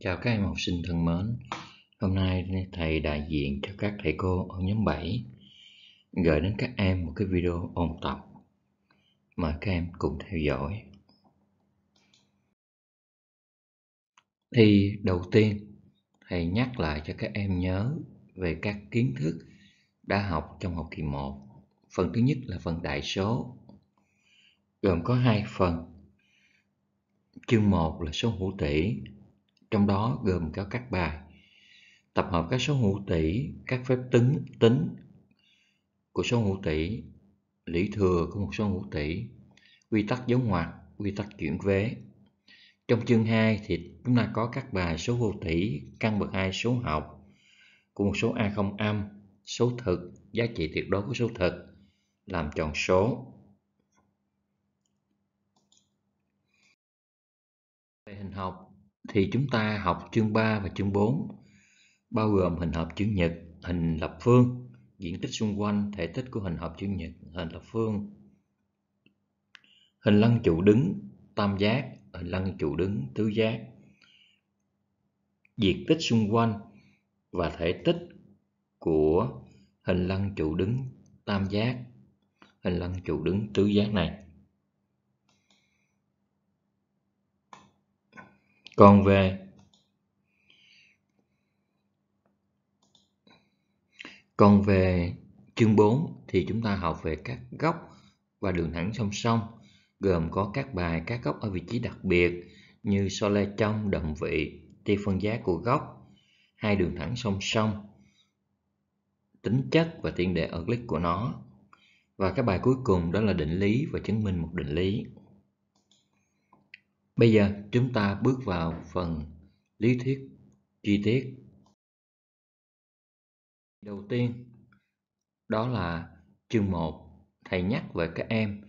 Chào các em học sinh thân mến. Hôm nay thầy đại diện cho các thầy cô ở nhóm 7 gửi đến các em một cái video ôn tập mời các em cùng theo dõi. Thì đầu tiên, thầy nhắc lại cho các em nhớ về các kiến thức đã học trong học kỳ 1. Phần thứ nhất là phần đại số, gồm có hai phần. Chương 1 là số hữu tỷ trong đó gồm có các bài tập hợp các số hữu tỷ, các phép tính tính của số hữu tỷ, lý thừa của một số hữu tỷ, quy tắc dấu ngoặc, quy tắc chuyển vế. Trong chương 2 thì chúng ta có các bài số hữu tỷ, căn bậc hai số học của một số a không âm, số thực, giá trị tuyệt đối của số thực, làm tròn số. Về hình học thì chúng ta học chương 3 và chương 4 bao gồm hình hợp chữ nhật, hình lập phương, diện tích xung quanh, thể tích của hình hợp chữ nhật, hình lập phương, hình lăng trụ đứng, tam giác, hình lăng trụ đứng, tứ giác, diện tích xung quanh và thể tích của hình lăng trụ đứng, tam giác, hình lăng trụ đứng, tứ giác này. Còn về Còn về chương 4 thì chúng ta học về các góc và đường thẳng song song, gồm có các bài các góc ở vị trí đặc biệt như so le trong, đồng vị, tia phân giá của góc, hai đường thẳng song song, tính chất và tiền đề ở click của nó. Và cái bài cuối cùng đó là định lý và chứng minh một định lý. Bây giờ chúng ta bước vào phần lý thuyết chi tiết. Đầu tiên đó là chương 1, thầy nhắc về các em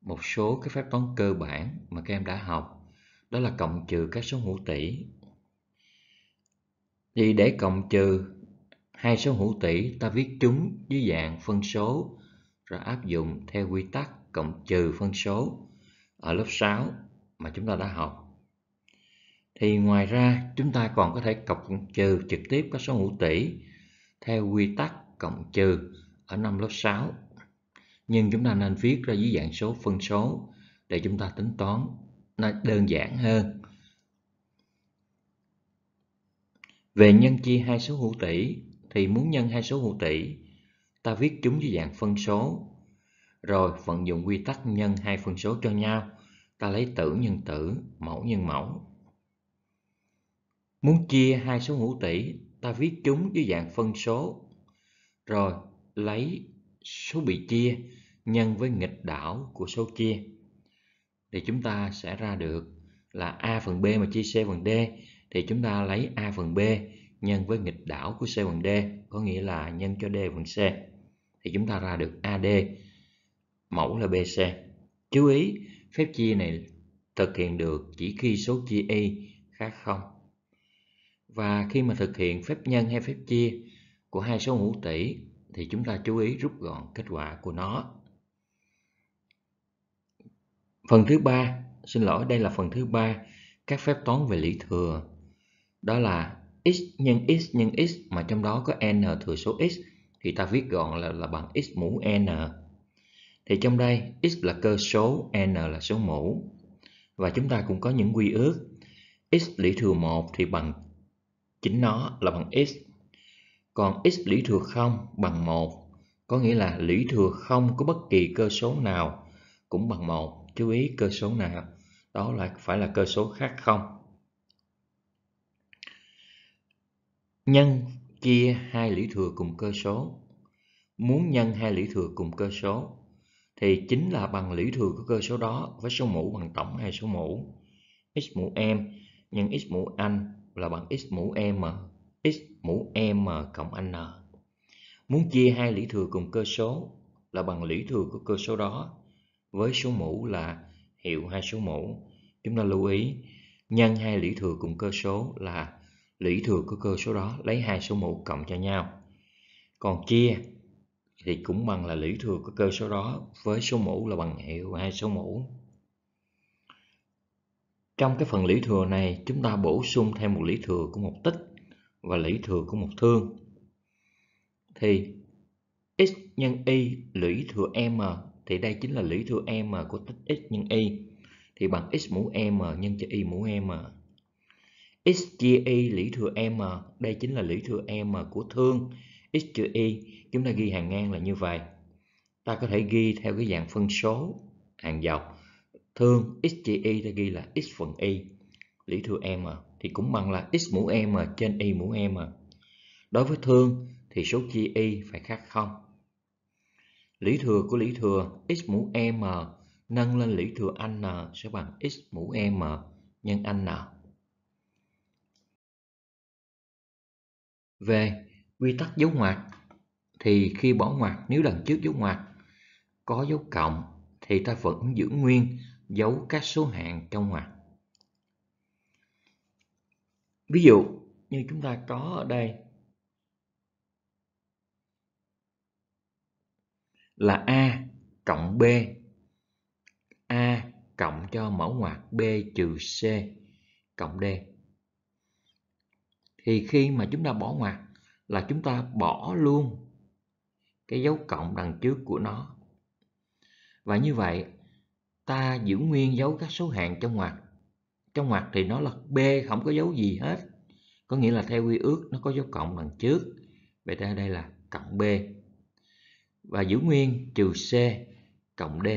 một số cái phép toán cơ bản mà các em đã học, đó là cộng trừ các số hữu tỷ. Thì để cộng trừ hai số hữu tỷ, ta viết chúng dưới dạng phân số rồi áp dụng theo quy tắc cộng trừ phân số ở lớp 6 mà chúng ta đã học. Thì ngoài ra, chúng ta còn có thể cộng trừ trực tiếp các số hữu tỷ theo quy tắc cộng trừ ở năm lớp 6 nhưng chúng ta nên viết ra dưới dạng số phân số để chúng ta tính toán nó đơn giản hơn. Về nhân chia hai số hữu tỷ, thì muốn nhân hai số hữu tỷ, ta viết chúng dưới dạng phân số, rồi vận dụng quy tắc nhân hai phân số cho nhau ta lấy tử nhân tử, mẫu nhân mẫu. Muốn chia hai số hữu tỷ, ta viết chúng dưới dạng phân số, rồi lấy số bị chia nhân với nghịch đảo của số chia. Thì chúng ta sẽ ra được là A phần B mà chia C phần D, thì chúng ta lấy A phần B nhân với nghịch đảo của C phần D, có nghĩa là nhân cho D phần C. Thì chúng ta ra được AD, mẫu là BC. Chú ý, Phép chia này thực hiện được chỉ khi số chia y khác không. Và khi mà thực hiện phép nhân hay phép chia của hai số hữu tỷ thì chúng ta chú ý rút gọn kết quả của nó. Phần thứ ba, xin lỗi đây là phần thứ ba, các phép toán về lý thừa. Đó là x nhân x nhân x mà trong đó có n thừa số x thì ta viết gọn là, là bằng x mũ n thì trong đây x là cơ số, n là số mũ. Và chúng ta cũng có những quy ước. x lũy thừa 1 thì bằng chính nó là bằng x. Còn x lũy thừa 0 bằng 1, có nghĩa là lũy thừa không có bất kỳ cơ số nào cũng bằng 1. Chú ý cơ số nào, đó là phải là cơ số khác không. Nhân chia hai lũy thừa cùng cơ số. Muốn nhân hai lũy thừa cùng cơ số thì chính là bằng lũy thừa của cơ số đó với số mũ bằng tổng hai số mũ. X mũ m nhân x mũ n là bằng x mũ m x mũ m cộng n. Muốn chia hai lũy thừa cùng cơ số là bằng lũy thừa của cơ số đó với số mũ là hiệu hai số mũ. Chúng ta lưu ý, nhân hai lũy thừa cùng cơ số là lũy thừa của cơ số đó lấy hai số mũ cộng cho nhau. Còn chia thì cũng bằng là lũy thừa của cơ số đó với số mũ là bằng hiệu hai số mũ. trong cái phần lũy thừa này, chúng ta bổ sung thêm một lũy thừa của một tích và lũy thừa của một thương. Thì x nhân y lũy thừa m, thì đây chính là lũy thừa m của tích x nhân y. Thì bằng x mũ m nhân cho y mũ m. X chia y lũy thừa m, đây chính là lũy thừa m của thương x trừ y, chúng ta ghi hàng ngang là như vậy. Ta có thể ghi theo cái dạng phân số hàng dọc. Thương x chia y ta ghi là x phần y. Lũy thừa m à, thì cũng bằng là x mũ m à, trên y mũ m à. đối với thương, thì số chia y phải khác không? Lũy thừa của lũy thừa, x mũ m nâng lên lũy thừa n sẽ bằng x mũ m nhân n về quy tắc dấu ngoặc, thì khi bỏ ngoặc, nếu lần trước dấu ngoặc có dấu cộng, thì ta vẫn giữ nguyên dấu các số hạng trong ngoặc. Ví dụ như chúng ta có ở đây là A cộng B, A cộng cho mẫu ngoặc B trừ C cộng D. Thì khi mà chúng ta bỏ ngoặc là chúng ta bỏ luôn cái dấu cộng đằng trước của nó. Và như vậy, ta giữ nguyên dấu các số hạng trong ngoặc. Trong ngoặc thì nó là B, không có dấu gì hết. Có nghĩa là theo quy ước, nó có dấu cộng đằng trước. Vậy ta đây là cộng B. Và giữ nguyên trừ C cộng D.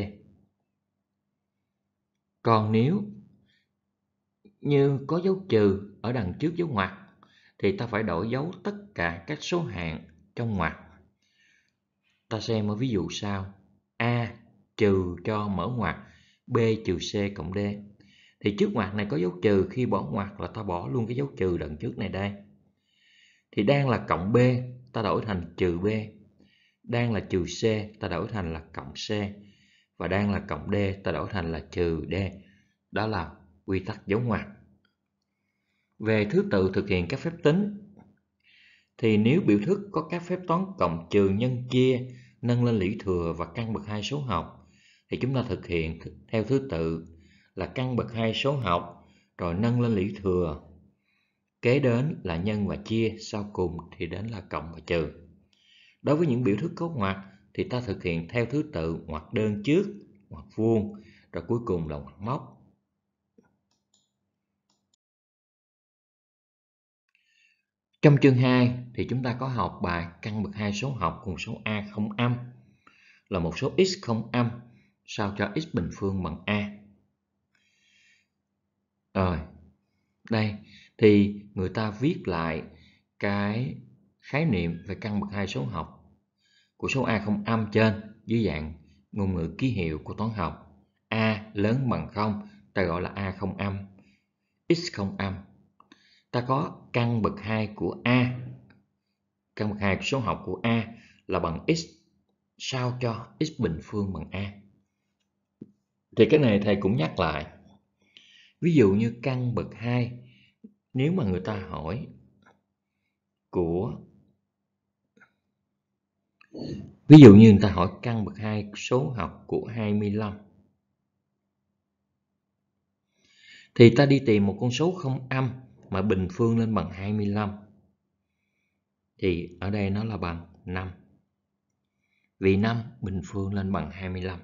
Còn nếu như có dấu trừ ở đằng trước dấu ngoặc thì ta phải đổi dấu tất cả các số hạng trong ngoặc. Ta xem ở ví dụ sau. A trừ cho mở ngoặc B trừ C cộng D. Thì trước ngoặc này có dấu trừ, khi bỏ ngoặc là ta bỏ luôn cái dấu trừ đằng trước này đây. Thì đang là cộng B, ta đổi thành trừ B. Đang là trừ C, ta đổi thành là cộng C. Và đang là cộng D, ta đổi thành là trừ D. Đó là quy tắc dấu ngoặc. Về thứ tự thực hiện các phép tính. Thì nếu biểu thức có các phép toán cộng trừ nhân chia nâng lên lũy thừa và căn bậc hai số học, thì chúng ta thực hiện theo thứ tự là căn bậc hai số học, rồi nâng lên lũy thừa. Kế đến là nhân và chia, sau cùng thì đến là cộng và trừ. Đối với những biểu thức có ngoặc, thì ta thực hiện theo thứ tự ngoặc đơn trước, ngoặc vuông, rồi cuối cùng là ngoặc móc. Trong chương 2 thì chúng ta có học bài căn bậc hai số học cùng số a không âm là một số x không âm sao cho x bình phương bằng a. Rồi, đây thì người ta viết lại cái khái niệm về căn bậc hai số học của số a không âm trên dưới dạng ngôn ngữ ký hiệu của toán học. a lớn bằng 0 ta gọi là a không âm, x không âm ta có căn bậc 2 của A. Căn bậc 2 của số học của A là bằng x, sao cho x bình phương bằng A. Thì cái này thầy cũng nhắc lại. Ví dụ như căn bậc 2 nếu mà người ta hỏi của, Ví dụ như người ta hỏi căn bậc 2 số học của 25 thì ta đi tìm một con số không âm mà bình phương lên bằng 25 thì ở đây nó là bằng 5. Vì 5 bình phương lên bằng 25.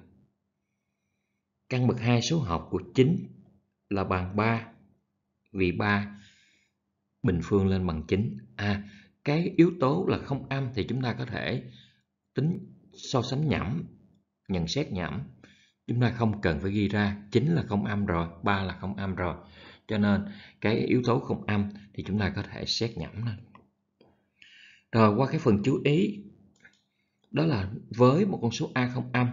Căn bậc 2 số học của 9 là bằng 3. Vì 3 bình phương lên bằng 9. À, cái yếu tố là không âm thì chúng ta có thể tính so sánh nhẩm, nhận xét nhẩm. Chúng ta không cần phải ghi ra 9 là không âm rồi, 3 là không âm rồi cho nên cái yếu tố không âm thì chúng ta có thể xét nhẩm lên rồi qua cái phần chú ý, đó là với một con số a không âm,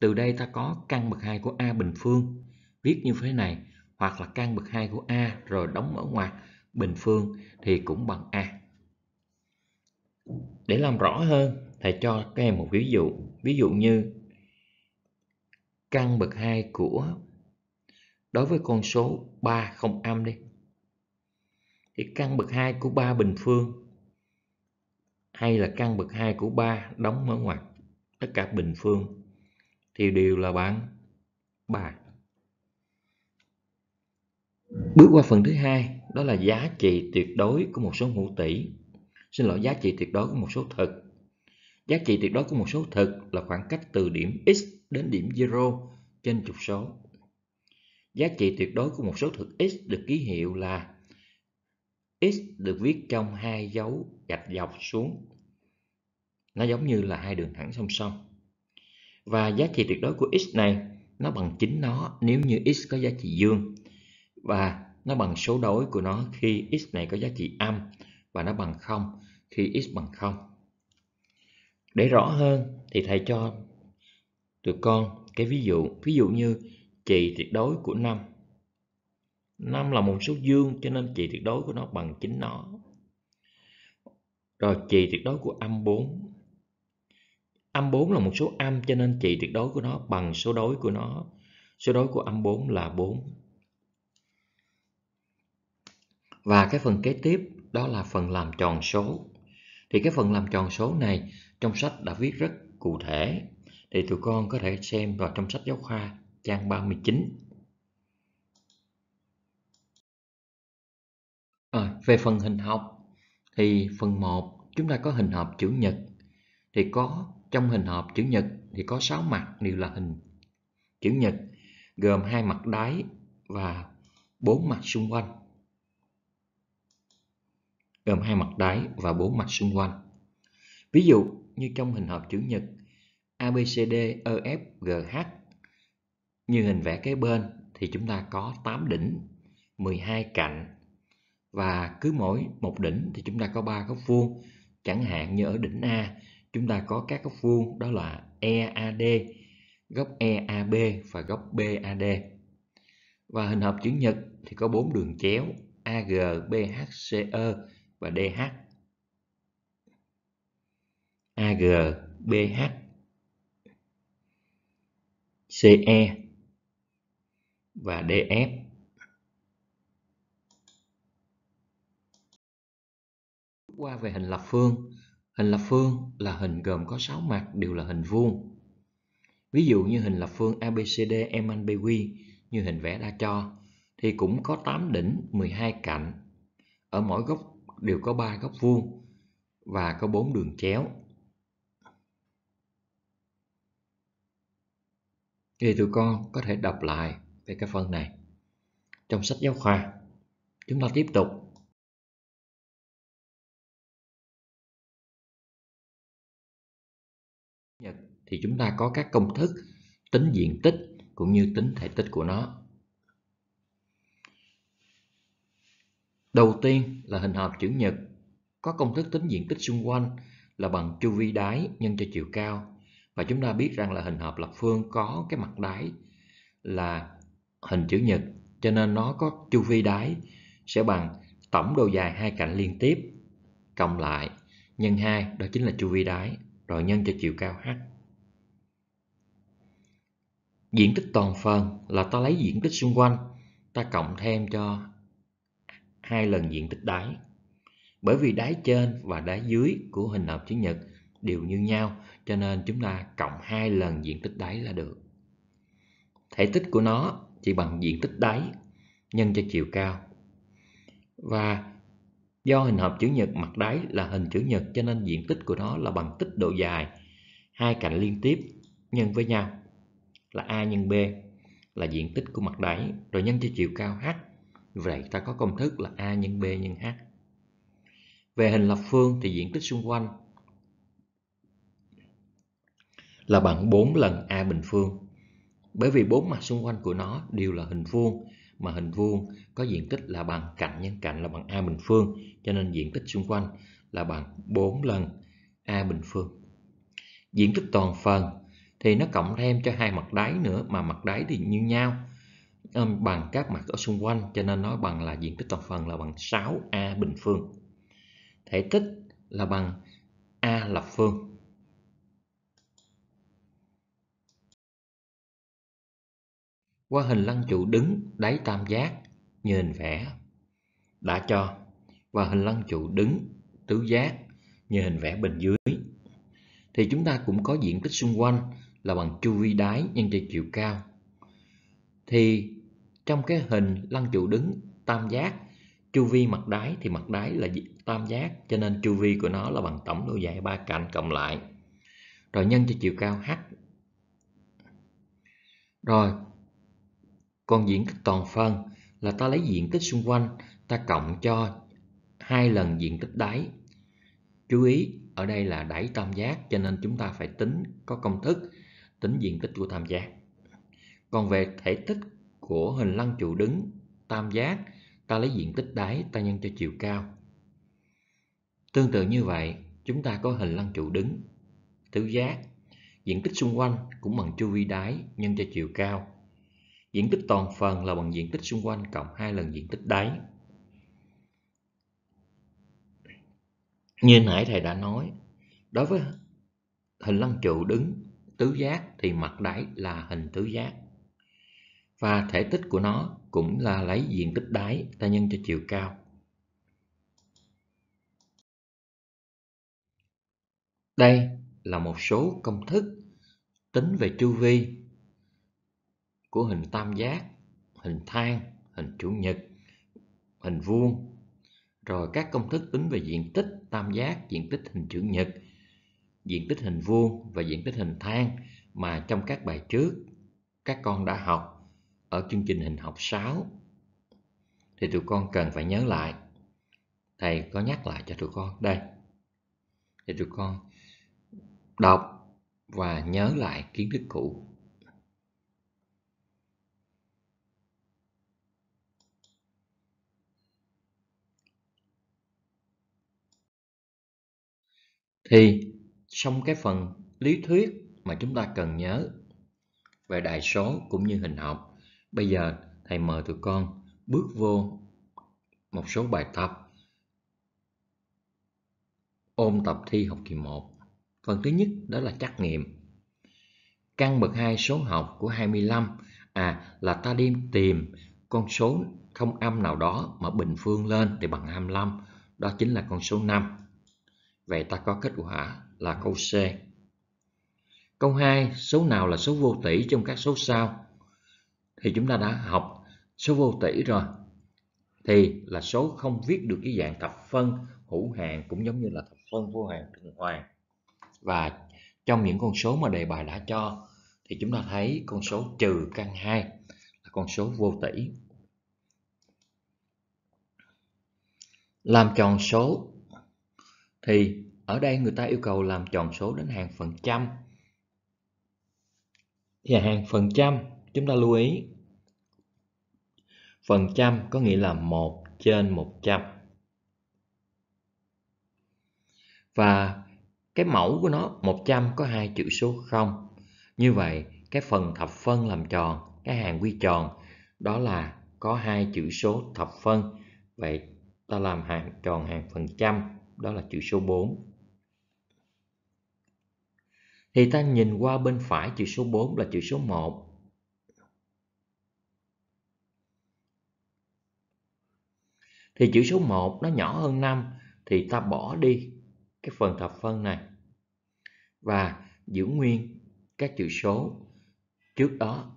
từ đây ta có căn bậc hai của a bình phương, viết như thế này, hoặc là căn bậc hai của a rồi đóng ở ngoặc bình phương thì cũng bằng a. Để làm rõ hơn thầy cho các em một ví dụ. Ví dụ như căn bậc hai của đối với con số 3 không âm đi. Thì căn bậc 2 của 3 bình phương hay là căn bậc 2 của 3 đóng mở ngoặc tất cả bình phương thì đều là bằng 3 bước qua phần thứ hai, đó là giá trị tuyệt đối của một số hữu tỷ. Xin lỗi, giá trị tuyệt đối của một số thực. Giá trị tuyệt đối của một số thực là khoảng cách từ điểm x đến điểm 0 trên trục số giá trị tuyệt đối của một số thực x được ký hiệu là x được viết trong hai dấu gạch dọc xuống. Nó giống như là hai đường thẳng song song. Và giá trị tuyệt đối của x này nó bằng chính nó nếu như x có giá trị dương. Và nó bằng số đối của nó khi x này có giá trị âm và nó bằng 0 khi x bằng 0. Để rõ hơn thì thầy cho tụi con cái ví dụ, ví dụ như trị tuyệt đối của 5. 5 là một số dương cho nên trị tuyệt đối của nó bằng chính nó. Rồi trị tuyệt đối của âm 4. Âm 4 là một số âm cho nên trị tuyệt đối của nó bằng số đối của nó. Số đối của âm 4 là 4. Và cái phần kế tiếp, đó là phần làm tròn số. Thì cái phần làm tròn số này trong sách đã viết rất cụ thể. Thì tụi con có thể xem vào trong sách giáo khoa trang 39. À, về phần hình học thì phần 1 chúng ta có hình học chữ nhật thì có trong hình hộp chữ nhật thì có 6 mặt đều là hình chữ nhật gồm hai mặt đáy và bốn mặt xung quanh gồm hai mặt đáy và bốn mặt xung quanh. Ví dụ như trong hình hộp chữ nhật ABCD EF GH như hình vẽ kế bên thì chúng ta có 8 đỉnh, 12 cạnh và cứ mỗi một đỉnh thì chúng ta có 3 góc vuông. Chẳng hạn như ở đỉnh A chúng ta có các góc vuông đó là EAD, góc EAB và góc BAD. Và hình hộp chữ nhật thì có 4 đường chéo AGBHCE và DH. AG, BH, CE và DF. Qua về hình lập phương, hình lập phương là hình gồm có 6 mặt đều là hình vuông. Ví dụ như hình lập phương ABCD MNBQ như hình vẽ đã cho thì cũng có 8 đỉnh, 12 cạnh. Ở mỗi góc đều có 3 góc vuông và có 4 đường chéo. Thì tụi con có thể đọc lại về cái phần này trong sách giáo khoa. Chúng ta tiếp tục. nhật Thì chúng ta có các công thức tính diện tích cũng như tính thể tích của nó. Đầu tiên là hình hộp chữ nhật, có công thức tính diện tích xung quanh là bằng chu vi đáy nhân cho chiều cao. Và chúng ta biết rằng là hình hộp lập phương có cái mặt đáy là hình chữ nhật, cho nên nó có chu vi đáy sẽ bằng tổng độ dài hai cạnh liên tiếp cộng lại nhân 2 đó chính là chu vi đáy rồi nhân cho chiều cao h. Diện tích toàn phần là ta lấy diện tích xung quanh ta cộng thêm cho hai lần diện tích đáy. Bởi vì đáy trên và đáy dưới của hình hộp chữ nhật đều như nhau, cho nên chúng ta cộng hai lần diện tích đáy là được. Thể tích của nó chỉ bằng diện tích đáy, nhân cho chiều cao. Và do hình hộp chữ nhật mặt đáy là hình chữ nhật cho nên diện tích của nó là bằng tích độ dài, hai cạnh liên tiếp, nhân với nhau, là A nhân B, là diện tích của mặt đáy, rồi nhân cho chiều cao H, Vậy ta có công thức là A nhân B nhân H. Về hình lập phương thì diện tích xung quanh là bằng 4 lần A bình phương. Bởi vì bốn mặt xung quanh của nó đều là hình vuông, mà hình vuông có diện tích là bằng cạnh nhân cạnh là bằng A bình phương, cho nên diện tích xung quanh là bằng 4 lần A bình phương. Diện tích toàn phần thì nó cộng thêm cho hai mặt đáy nữa, mà mặt đáy thì như nhau, bằng các mặt ở xung quanh cho nên nó bằng là diện tích toàn phần là bằng 6a bình phương. Thể tích là bằng a lập phương. Qua hình lăng trụ đứng đáy tam giác như hình vẽ đã cho và hình lăng trụ đứng tứ giác như hình vẽ bên dưới. Thì chúng ta cũng có diện tích xung quanh là bằng chu vi đáy nhân cho chiều cao. Thì trong cái hình lăng trụ đứng tam giác, chu vi mặt đáy thì mặt đáy là tam giác, cho nên chu vi của nó là bằng tổng độ dài ba cạnh cộng lại. Rồi nhân cho chiều cao h. Rồi còn diện tích toàn phân là ta lấy diện tích xung quanh, ta cộng cho hai lần diện tích đáy. Chú ý, ở đây là đáy tam giác, cho nên chúng ta phải tính có công thức, tính diện tích của tam giác. Còn về thể tích của hình lăng trụ đứng tam giác, ta lấy diện tích đáy, ta nhân cho chiều cao. Tương tự như vậy, chúng ta có hình lăng trụ đứng, tứ giác. Diện tích xung quanh cũng bằng chu vi đáy, nhân cho chiều cao diện tích toàn phần là bằng diện tích xung quanh cộng hai lần diện tích đáy. Như nãy thầy đã nói, đối với hình lăng trụ đứng tứ giác thì mặt đáy là hình tứ giác. Và thể tích của nó cũng là lấy diện tích đáy ta nhân cho chiều cao. Đây là một số công thức tính về chu vi của hình tam giác, hình thang, hình chủ nhật, hình vuông. Rồi các công thức tính về diện tích tam giác, diện tích hình chữ nhật, diện tích hình vuông và diện tích hình thang mà trong các bài trước các con đã học ở chương trình hình học 6 thì tụi con cần phải nhớ lại. Thầy có nhắc lại cho tụi con. Đây. Thì tụi con đọc và nhớ lại kiến thức cũ. Thì, xong cái phần lý thuyết mà chúng ta cần nhớ về đại số cũng như hình học. Bây giờ, thầy mời tụi con bước vô một số bài tập ôn tập thi học kỳ 1 phần thứ nhất đó là trắc nghiệm. Căn bậc hai số học của 25 à là ta đi tìm con số không âm nào đó mà bình phương lên thì bằng 25 đó chính là con số 5 Vậy ta có kết quả là câu C. Câu 2, số nào là số vô tỷ trong các số sau? Thì chúng ta đã học số vô tỷ rồi. Thì là số không viết được cái dạng thập phân hữu hạn cũng giống như là thập phân vô hạn tuần hoàn. Và trong những con số mà đề bài đã cho thì chúng ta thấy con số trừ căn 2 là con số vô tỷ. Làm tròn số thì, ở đây người ta yêu cầu làm tròn số đến hàng phần trăm. Thì hàng phần trăm, chúng ta lưu ý. Phần trăm có nghĩa là 1 trên 100 và cái mẫu của nó 100 có hai chữ số 0 như vậy, cái phần thập phân làm tròn, cái hàng quy tròn, đó là có hai chữ số thập phân. Vậy ta làm hàng, tròn hàng phần trăm đó là chữ số 4. Thì ta nhìn qua bên phải chữ số 4 là chữ số 1. Thì chữ số 1 nó nhỏ hơn 5 thì ta bỏ đi cái phần thập phân này và giữ nguyên các chữ số trước đó.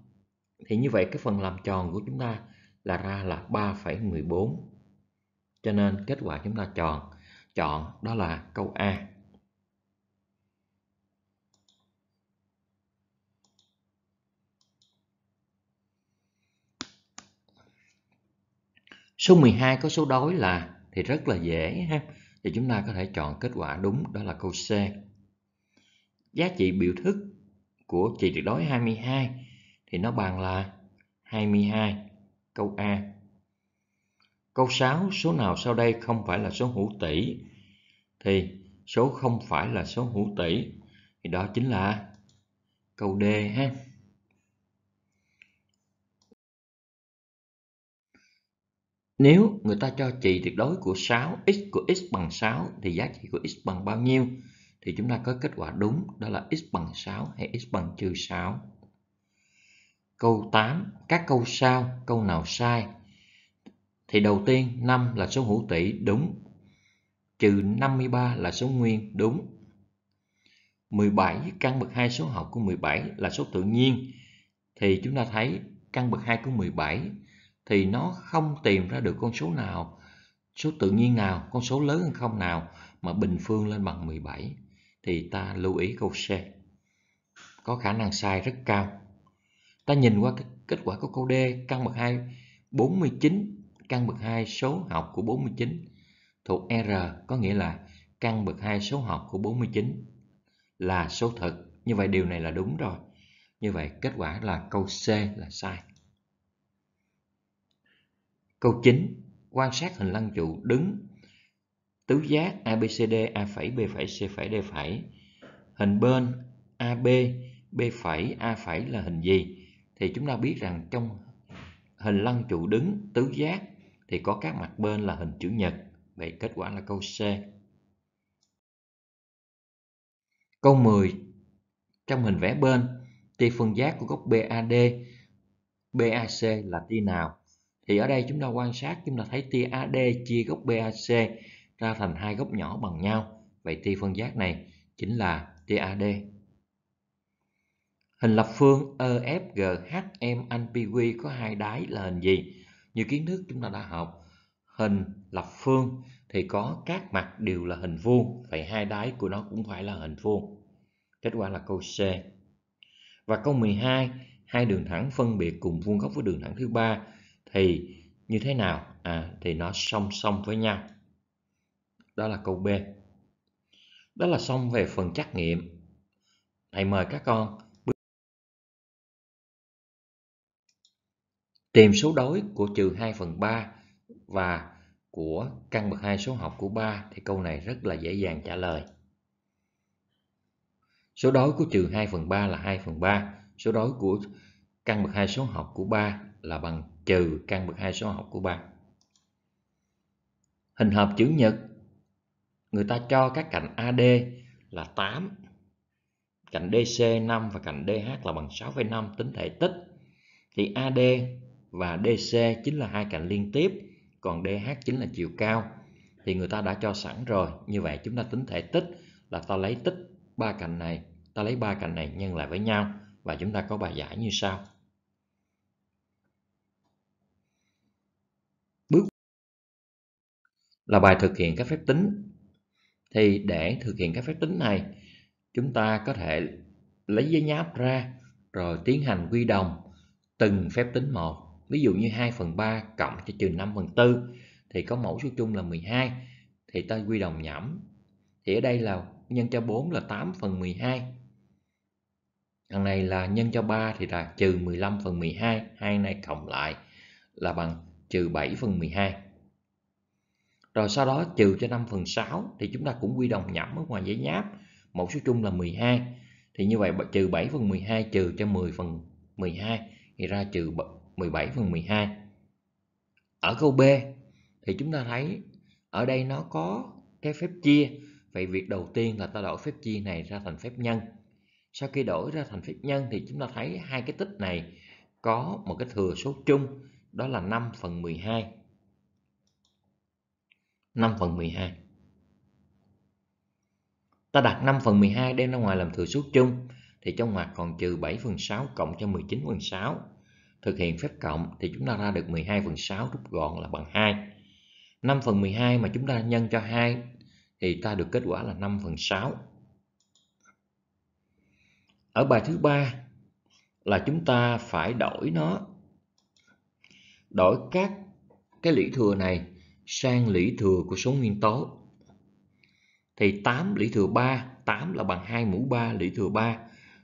Thì như vậy cái phần làm tròn của chúng ta là ra là 3,14. Cho nên kết quả chúng ta tròn chọn, đó là câu A. Số 12 có số đối là, thì rất là dễ ha. Thì chúng ta có thể chọn kết quả đúng, đó là câu C. Giá trị biểu thức của trị tuyệt đối 22 thì nó bằng là 22 câu A. Câu 6, số nào sau đây không phải là số hữu tỷ? Thì số không phải là số hữu tỷ. Thì đó chính là câu D ha. Nếu người ta cho trị tuyệt đối của 6, x của x bằng 6 thì giá trị của x bằng bao nhiêu? Thì chúng ta có kết quả đúng, đó là x bằng 6 hay x bằng trừ 6. Câu 8, các câu sau, câu nào sai? Thì đầu tiên 5 là số hữu tỷ đúng. Trừ 53 là số nguyên đúng. 17 căn bậc 2 số học của 17 là số tự nhiên. Thì chúng ta thấy căn bậc 2 của 17 thì nó không tìm ra được con số nào, số tự nhiên nào, con số lớn hơn không nào mà bình phương lên bằng 17 thì ta lưu ý câu C. Có khả năng sai rất cao. Ta nhìn qua kết quả của câu D, căn bậc 2 49, căn bậc 2 số học của 49 thuộc R có nghĩa là căn bậc 2 số học của 49 là số thực. Như vậy điều này là đúng rồi. Như vậy kết quả là câu C là sai. Câu 9. Quan sát hình lăng trụ đứng tứ giác ABCD A phẩy, B phẩy, C phẩy, D phẩy. Hình bên AB B phẩy, A phẩy là hình gì? Thì chúng ta biết rằng trong hình lăng trụ đứng tứ giác thì có các mặt bên là hình chữ nhật. Vậy kết quả là câu C. Câu 10. Trong hình vẽ bên, tia phân giác của góc BAD, BAC là tia nào? Thì ở đây chúng ta quan sát chúng ta thấy tia AD chia góc BAC ra thành hai góc nhỏ bằng nhau. Vậy tia phân giác này chính là tia AD. Hình lập phương EFGHMNPQ có hai đáy là hình gì? Như kiến thức chúng ta đã học, hình lập phương thì có các mặt đều là hình vuông, vậy hai đáy của nó cũng phải là hình vuông. Kết quả là câu C. Và câu 12, hai đường thẳng phân biệt cùng vuông góc với đường thẳng thứ ba thì như thế nào? À thì nó song song với nhau. Đó là câu B. Đó là xong về phần trắc nghiệm. Thầy mời các con tìm số đối của trừ 2 phần 3 và của căn bậc 2 số học của 3 thì câu này rất là dễ dàng trả lời. Số đối của trừ 2 phần 3 là 2 phần 3. Số đối của căn bậc 2 số học của 3 là bằng trừ căn bậc 2 số học của 3. Hình hợp chữ nhật người ta cho các cạnh AD là 8, cạnh DC 5 và cạnh DH là bằng 6,5 tính thể tích. Thì AD và DC chính là hai cạnh liên tiếp, còn DH chính là chiều cao. Thì người ta đã cho sẵn rồi. Như vậy chúng ta tính thể tích là ta lấy tích ba cạnh này, ta lấy ba cạnh này nhân lại với nhau. Và chúng ta có bài giải như sau. Bước là bài thực hiện các phép tính. Thì để thực hiện các phép tính này, chúng ta có thể lấy giấy nháp ra, rồi tiến hành quy đồng từng phép tính một ví dụ như 2 phần 3 cộng cho trừ 5 phần 4 thì có mẫu số chung là 12 thì ta quy đồng nhẩm. Thì ở đây là nhân cho 4 là 8 phần 12 thằng này là nhân cho 3 thì là trừ 15 phần 12 hai này cộng lại là bằng trừ 7 phần 12 rồi sau đó trừ cho 5 phần 6 thì chúng ta cũng quy đồng nhẩm ở ngoài giấy nháp, mẫu số chung là 12 thì như vậy, trừ 7 phần 12 trừ cho 10 phần 12 thì ra trừ 17 phần 12. Ở câu B thì chúng ta thấy ở đây nó có cái phép chia. Vậy việc đầu tiên là ta đổi phép chia này ra thành phép nhân. Sau khi đổi ra thành phép nhân thì chúng ta thấy hai cái tích này có một cái thừa số chung, đó là 5 phần 12. 5 phần 12. Ta đặt 5 phần 12 đem ra ngoài làm thừa số chung thì trong ngoặc còn trừ 7 phần 6 cộng cho 19 phần 6 thực hiện phép cộng thì chúng ta ra được 12 phần 6 rút gọn là bằng 2. 5 phần 12 mà chúng ta nhân cho 2 thì ta được kết quả là 5 phần 6. Ở bài thứ ba là chúng ta phải đổi nó đổi các cái lũy thừa này sang lũy thừa của số nguyên tố. Thì 8 lũy thừa 3, 8 là bằng 2 mũ 3 lũy thừa 3.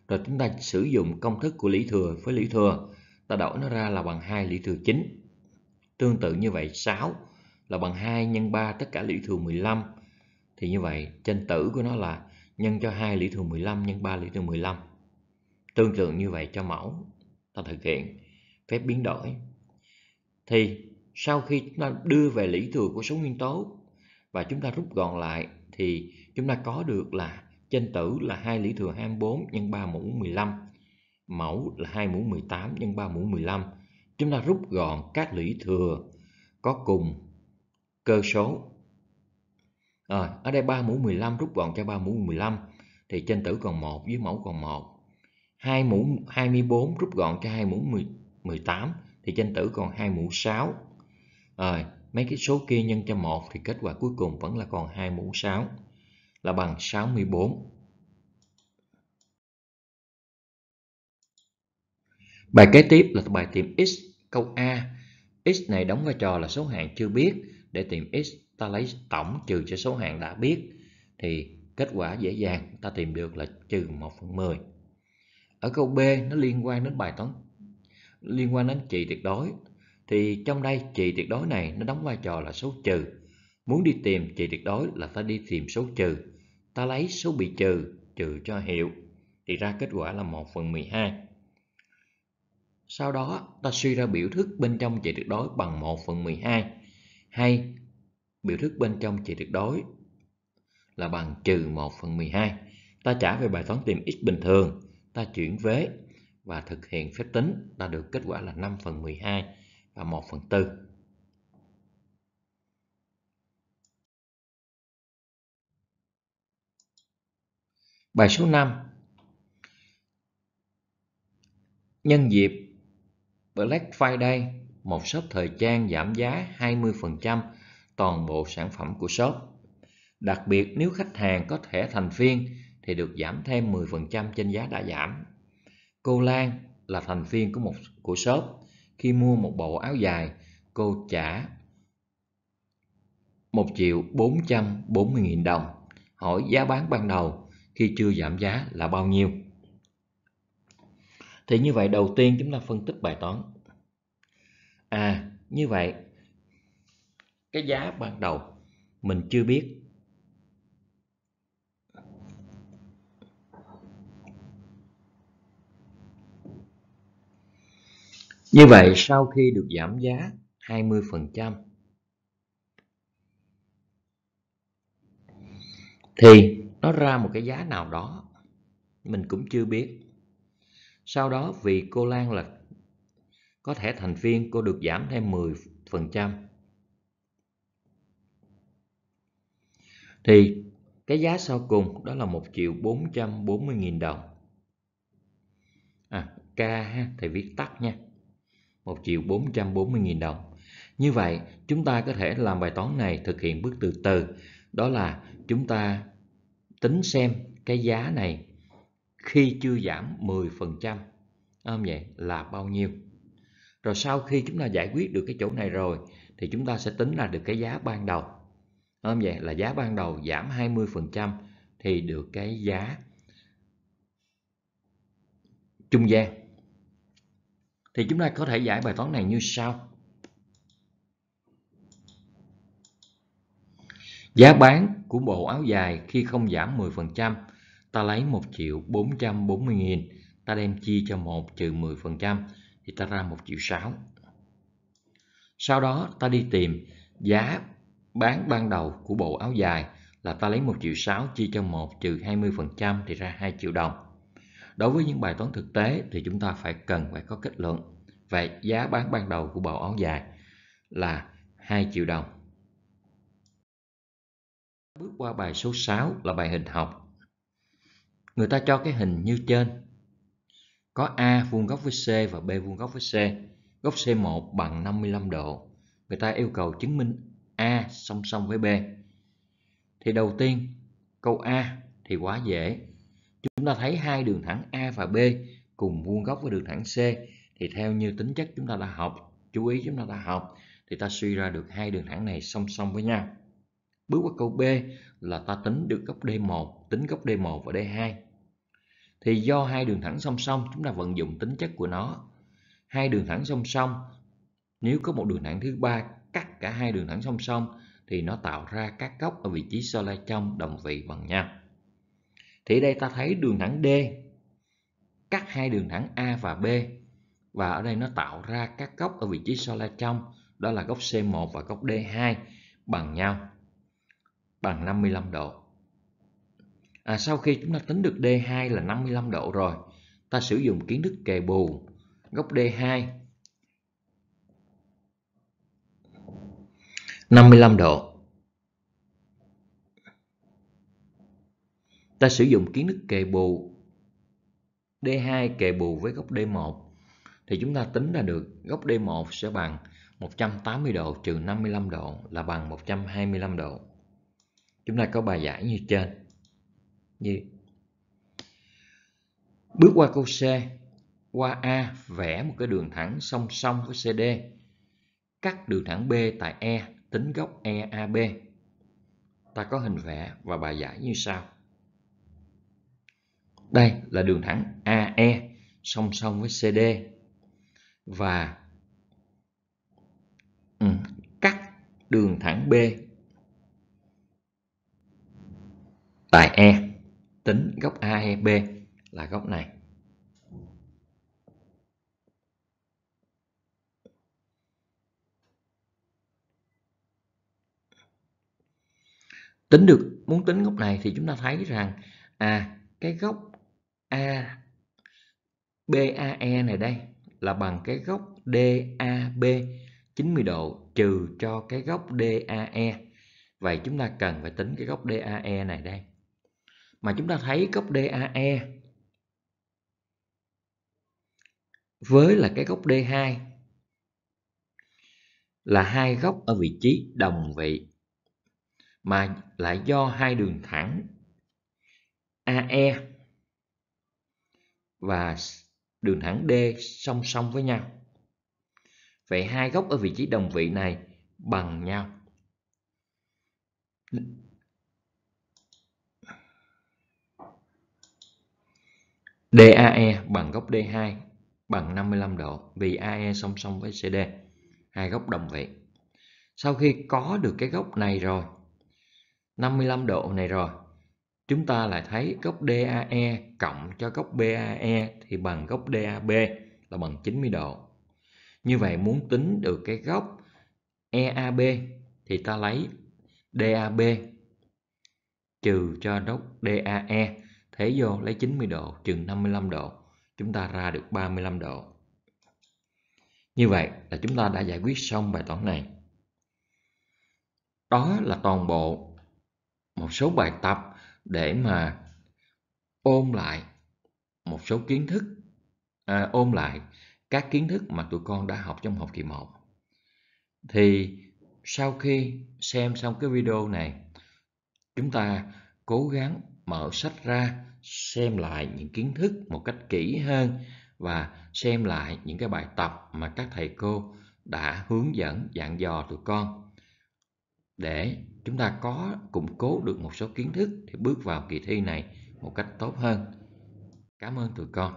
Rồi chúng ta sử dụng công thức của lũy thừa với lũy thừa ta đổi nó ra là bằng 2 lũy thừa 9. Tương tự như vậy 6 là bằng 2 nhân 3 tất cả lũy thừa 15. Thì như vậy, trên tử của nó là nhân cho 2 lũy thừa 15 nhân 3 lũy thừa 15. Tương tự như vậy cho mẫu ta thực hiện phép biến đổi. Thì sau khi chúng ta đưa về lũy thừa của số nguyên tố và chúng ta rút gọn lại, thì chúng ta có được là trên tử là 2 lũy thừa 24 nhân 3 mũ 15 mẫu là 2 mũ 18 nhân 3 mũ 15. Chúng ta rút gọn các lũy thừa có cùng cơ số. À, ở đây 3 mũ 15 rút gọn cho 3 mũ 15 thì trên tử còn 1 dưới mẫu còn 1. 2 mũ 24 rút gọn cho 2 mũ 10, 18 thì trên tử còn 2 mũ 6 rồi à, mấy cái số kia nhân cho 1 thì kết quả cuối cùng vẫn là còn 2 mũ 6 là bằng 64 bài kế tiếp là bài tìm x, câu A. X này đóng vai trò là số hạng chưa biết. Để tìm x, ta lấy tổng trừ cho số hạng đã biết. Thì kết quả dễ dàng, ta tìm được là trừ 1 phần 10 ở câu B, nó liên quan đến bài toán, liên quan đến trị tuyệt đối. Thì trong đây, trị tuyệt đối này nó đóng vai trò là số trừ. Muốn đi tìm trị tuyệt đối là ta đi tìm số trừ. Ta lấy số bị trừ trừ cho hiệu. Thì ra kết quả là 1 phần 12 sau đó, ta suy ra biểu thức bên trong chạy tuyệt đối bằng 1 phần 12 hay, biểu thức bên trong chạy tuyệt đối là bằng trừ 1 phần 12 ta trả về bài toán tìm x bình thường, ta chuyển vế và thực hiện phép tính, ta được kết quả là 5 phần 12 và 1 phần 4. Bài số 5 Nhân dịp Black Friday, một shop thời trang giảm giá 20% toàn bộ sản phẩm của shop. Đặc biệt nếu khách hàng có thẻ thành viên thì được giảm thêm 10% trên giá đã giảm. Cô Lan là thành viên của một của shop. Khi mua một bộ áo dài, cô trả 1 triệu 440 nghìn đồng. Hỏi giá bán ban đầu khi chưa giảm giá là bao nhiêu? Thì như vậy đầu tiên chúng ta phân tích bài toán. À, như vậy cái giá ban đầu mình chưa biết Như vậy sau khi được giảm giá 20% thì nó ra một cái giá nào đó mình cũng chưa biết. Sau đó vì cô Lan là có thẻ thành viên cô được giảm thêm 10%. Thì cái giá sau cùng đó là 1 triệu 440 nghìn đồng. À, K ha, thầy viết tắt nha. 1 triệu 440 nghìn đồng. Như vậy, chúng ta có thể làm bài toán này thực hiện bước từ từ. Đó là chúng ta tính xem cái giá này khi chưa giảm 10% âm vậy là bao nhiêu. Rồi sau khi chúng ta giải quyết được cái chỗ này rồi thì chúng ta sẽ tính ra được cái giá ban đầu. âm vậy là giá ban đầu giảm 20% thì được cái giá trung gian thì chúng ta có thể giải bài toán này như sau. Giá bán của bộ áo dài khi không giảm 10%, ta lấy 1 triệu 440 nghìn, ta đem chia cho 1 trừ 10% thì ta ra 1 triệu 6. Sau đó ta đi tìm giá bán ban đầu của bộ áo dài là ta lấy 1 triệu 6 chia cho 1 trừ 20% thì ra 2 triệu đồng. Đối với những bài toán thực tế thì chúng ta phải cần phải có kết luận. Vậy giá bán ban đầu của bộ áo dài là 2 triệu đồng. Bước qua bài số 6 là bài hình học. Người ta cho cái hình như trên. Có A vuông góc với C và B vuông góc với C. Góc C1 bằng 55 độ. Người ta yêu cầu chứng minh A song song với B. Thì đầu tiên, câu A thì quá dễ. Chúng ta thấy hai đường thẳng A và B cùng vuông góc với đường thẳng C thì theo như tính chất chúng ta đã học chú ý chúng ta đã học thì ta suy ra được hai đường thẳng này song song với nhau bước qua câu B là ta tính được góc D1 tính góc D1 và D2 thì do hai đường thẳng song song, chúng ta vận dụng tính chất của nó. Hai đường thẳng song song, nếu có một đường thẳng thứ ba cắt cả hai đường thẳng song song, thì nó tạo ra các góc ở vị trí so lai trong đồng vị bằng nhau. Thì đây ta thấy đường thẳng D cắt hai đường thẳng A và B, và ở đây nó tạo ra các góc ở vị trí so lai trong. Đó là góc C1 và góc D2 bằng nhau bằng 55 độ. À, sau khi chúng ta tính được D2 là 55 độ rồi ta sử dụng kiến thức kề bù góc D2 55 độ. Ta sử dụng kiến thức kề bù D2 kề bù với góc D1 thì chúng ta tính ra được góc D1 sẽ bằng 180 độ trừ 55 độ là bằng 125 độ. Chúng ta có bài giải như trên. Như Bước qua câu C, qua A vẽ một cái đường thẳng song song với CD. Cắt đường thẳng B tại E, tính góc EAB. Ta có hình vẽ và bài giải như sau. Đây là đường thẳng AE song song với CD và ừ, cắt đường thẳng B tại E tính góc AEB là góc này. Tính được, muốn tính góc này thì chúng ta thấy rằng à cái góc A BAE này đây là bằng cái góc DAB 90 độ trừ cho cái góc DAE. Vậy chúng ta cần phải tính cái góc DAE này đây. Mà chúng ta thấy góc DAE với là cái góc D2 là hai góc ở vị trí đồng vị, mà lại do hai đường thẳng AE và đường thẳng D song song với nhau. Vậy hai góc ở vị trí đồng vị này bằng nhau. DAE bằng góc D2 bằng 55 độ vì AE song song với CD, hai góc đồng vị. Sau khi có được cái góc này rồi, 55 độ này rồi, chúng ta lại thấy góc DAE cộng cho góc BAE thì bằng góc DAB là bằng 90 độ. Như vậy muốn tính được cái góc EAB thì ta lấy DAB trừ cho góc DAE thế vô lấy 90 độ chừng 55 độ chúng ta ra được 35 độ. Như vậy là chúng ta đã giải quyết xong bài toán này. Đó là toàn bộ một số bài tập để mà ôn lại một số kiến thức, à, ôn lại các kiến thức mà tụi con đã học trong học kỳ 1. Thì sau khi xem xong cái video này, chúng ta cố gắng mở sách ra, xem lại những kiến thức một cách kỹ hơn và xem lại những cái bài tập mà các thầy cô đã hướng dẫn, dặn dò tụi con để chúng ta có, củng cố được một số kiến thức để bước vào kỳ thi này một cách tốt hơn. Cảm ơn tụi con.